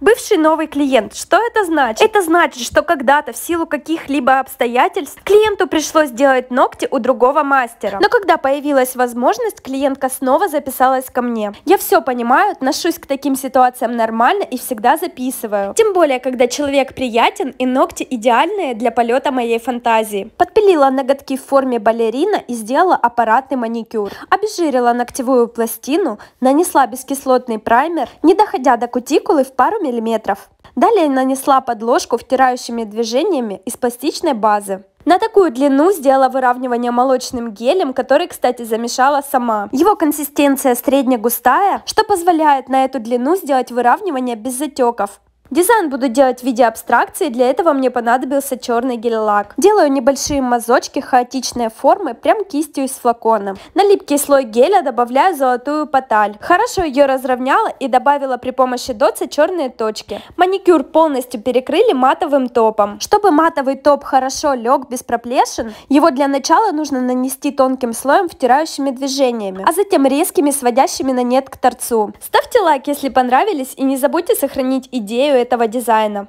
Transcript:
Бывший новый клиент. Что это значит? Это значит, что когда-то в силу каких-либо обстоятельств клиенту пришлось делать ногти у другого мастера. Но когда появилась возможность, клиентка снова записалась ко мне. Я все понимаю, отношусь к таким ситуациям нормально и всегда записываю. Тем более, когда человек приятен и ногти идеальные для полета моей фантазии. Подпилила ноготки в форме балерина и сделала аппаратный маникюр. Обезжирила ногтевую пластину, нанесла бескислотный праймер, не доходя до кутикулы в пару мм. Далее нанесла подложку втирающими движениями из пластичной базы. На такую длину сделала выравнивание молочным гелем, который, кстати, замешала сама. Его консистенция средне-густая, что позволяет на эту длину сделать выравнивание без затеков. Дизайн буду делать в виде абстракции, для этого мне понадобился черный гель-лак. Делаю небольшие мазочки хаотичной формы прям кистью из флакона. На липкий слой геля добавляю золотую поталь. Хорошо ее разровняла и добавила при помощи дотса черные точки. Маникюр полностью перекрыли матовым топом. Чтобы матовый топ хорошо лег без проплешин, его для начала нужно нанести тонким слоем втирающими движениями, а затем резкими сводящими на нет к торцу. Ставьте лайк, если понравились и не забудьте сохранить идею этого дизайна.